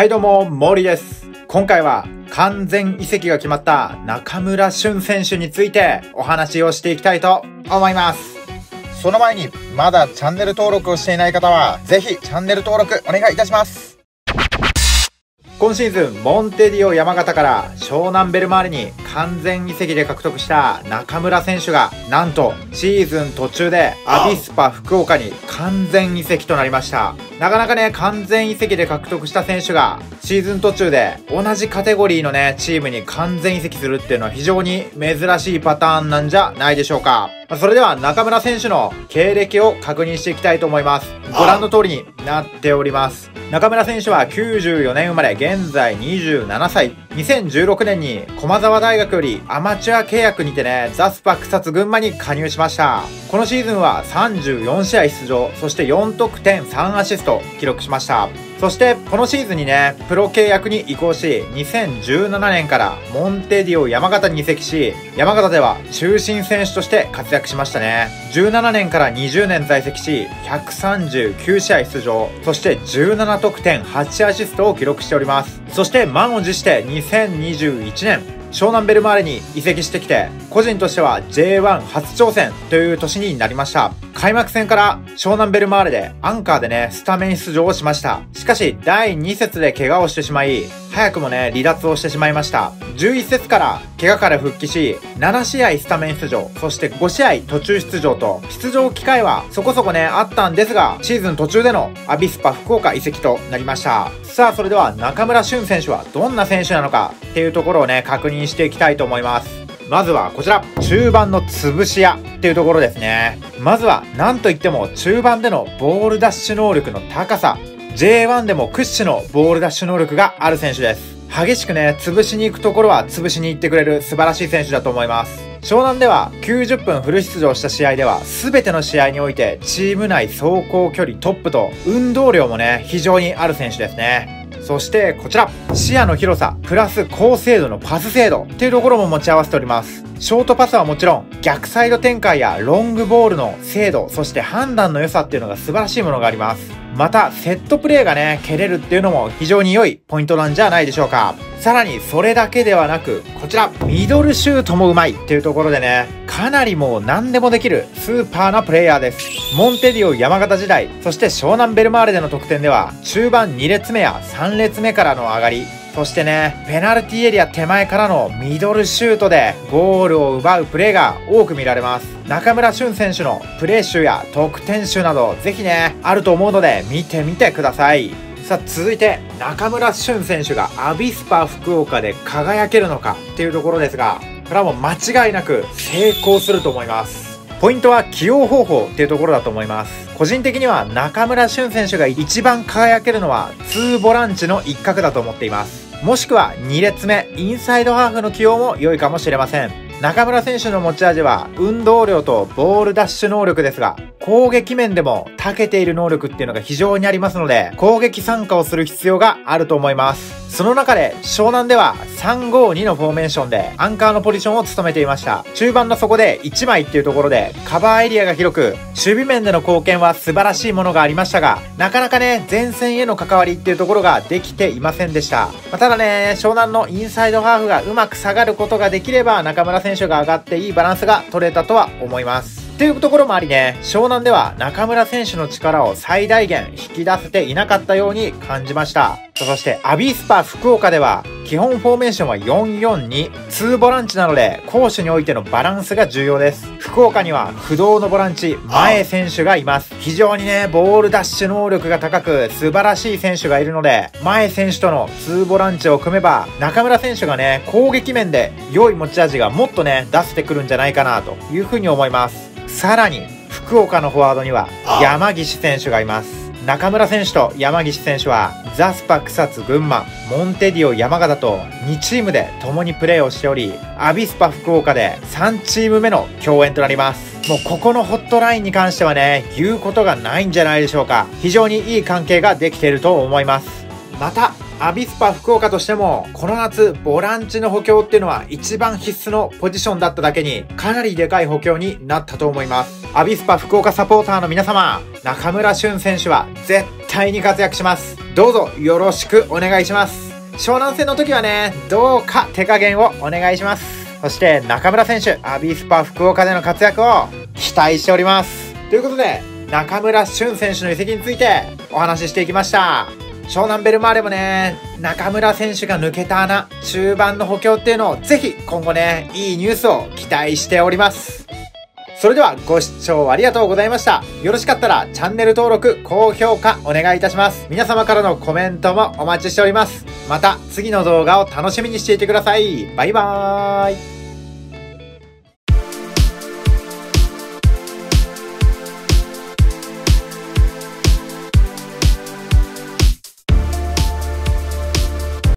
はいどうも、森です。今回は完全移籍が決まった中村俊選手についてお話をしていきたいと思います。その前に、まだチャンネル登録をしていない方は、ぜひチャンネル登録お願いいたします。今シーズン、モンテディオ山形から湘南ベルマーレに完全移籍で獲得した中村選手が、なんとシーズン途中でアビスパ福岡に完全移籍となりました。なかなかね、完全移籍で獲得した選手がシーズン途中で同じカテゴリーのね、チームに完全移籍するっていうのは非常に珍しいパターンなんじゃないでしょうか。それでは中村選手の経歴を確認していきたいと思います。ご覧の通りになっております。中村選手は94年生まれ、現在27歳。2016年に駒沢大学よりアマチュア契約にてね、ザスパ草津群馬に加入しました。このシーズンは34試合出場、そして4得点3アシスト記録しました。そしてこのシーズンにね、プロ契約に移行し、2017年からモンテディオ山形に移籍し、山形では中心選手として活躍しましたね。17年から20年在籍し、139試合出場、そして17得点8アシストを記録しております。そして満を持して2021年、湘南ベルマーレに移籍してきて、個人としては J1 初挑戦という年になりました。開幕戦から湘南ベルマーレでアンカーでね、スタメン出場をしました。しかし、第2節で怪我をしてしまい、早くもね、離脱をしてしまいました。11節から怪我から復帰し、7試合スタメン出場、そして5試合途中出場と、出場機会はそこそこね、あったんですが、シーズン途中でのアビスパ福岡移籍となりました。さあ、それでは中村俊選手はどんな選手なのかっていうところをね、確認していきたいと思います。まずはこちら、中盤の潰し屋っていうところですね。まずは、なんといっても中盤でのボールダッシュ能力の高さ。J1 でも屈指のボールダッシュ能力がある選手です。激しくね、潰しに行くところは潰しに行ってくれる素晴らしい選手だと思います。湘南では90分フル出場した試合では全ての試合においてチーム内走行距離トップと運動量もね、非常にある選手ですね。そしてこちら、視野の広さ、プラス高精度のパス精度っていうところも持ち合わせております。ショートパスはもちろん、逆サイド展開やロングボールの精度、そして判断の良さっていうのが素晴らしいものがあります。また、セットプレーがね、蹴れるっていうのも非常に良いポイントなんじゃないでしょうか。さらに、それだけではなく、こちら、ミドルシュートもうまいっていうところでね、かなりもう何でもできるスーパーなプレイヤーです。モンテディオ山形時代、そして湘南ベルマーレでの得点では、中盤2列目や3列目からの上がり、そしてね、ペナルティエリア手前からのミドルシュートでゴールを奪うプレーが多く見られます。中村俊選手のプレー集や得点集など、ぜひね、あると思うので見てみてください。さあ続いて中村俊選手がアビスパ福岡で輝けるのかっていうところですがこれはもう間違いなく成功すると思いますポイントは起用方法っていうところだと思います。個人的には中村俊選手が一番輝けるのは2ボランチの一角だと思っています。もしくは2列目、インサイドハーフの起用も良いかもしれません。中村選手の持ち味は運動量とボールダッシュ能力ですが、攻撃面でも長けている能力っていうのが非常にありますので、攻撃参加をする必要があると思います。その中で、湘南では352のフォーメーションでアンカーのポジションを務めていました。中盤の底で1枚っていうところでカバーエリアが広く、守備面での貢献は素晴らしいものがありましたが、なかなかね、前線への関わりっていうところができていませんでした。まあ、ただね、湘南のインサイドハーフがうまく下がることができれば、中村選手が上がっていいバランスが取れたとは思います。というところもありね、湘南では中村選手の力を最大限引き出せていなかったように感じました。そしてアビスパ福岡では基本フォーメーションは442、2ボランチなので攻守においてのバランスが重要です。福岡には不動のボランチ、前選手がいます。非常にね、ボールダッシュ能力が高く素晴らしい選手がいるので、前選手との2ボランチを組めば、中村選手がね、攻撃面で良い持ち味がもっとね、出してくるんじゃないかなというふうに思います。さらに、福岡のフォワードには山岸選手がいます。中村選手と山岸選手はザスパ草津群馬、モンテディオ山形と2チームで共にプレーをしており、アビスパ福岡で3チーム目の共演となります。もうここのホットラインに関してはね、言うことがないんじゃないでしょうか。非常にいい関係ができていると思います。また、アビスパ福岡としても、この夏、ボランチの補強っていうのは一番必須のポジションだっただけに、かなりでかい補強になったと思います。アビスパ福岡サポーターの皆様、中村駿選手は絶対に活躍します。どうぞよろしくお願いします。湘南戦の時はね、どうか手加減をお願いします。そして中村選手、アビスパ福岡での活躍を期待しております。ということで、中村俊選手の移籍についてお話ししていきました。湘南ベルマーレもね、中村選手が抜けた穴、中盤の補強っていうのをぜひ今後ね、いいニュースを期待しております。それではご視聴ありがとうございました。よろしかったらチャンネル登録、高評価お願いいたします。皆様からのコメントもお待ちしております。また次の動画を楽しみにしていてください。バイバーイ。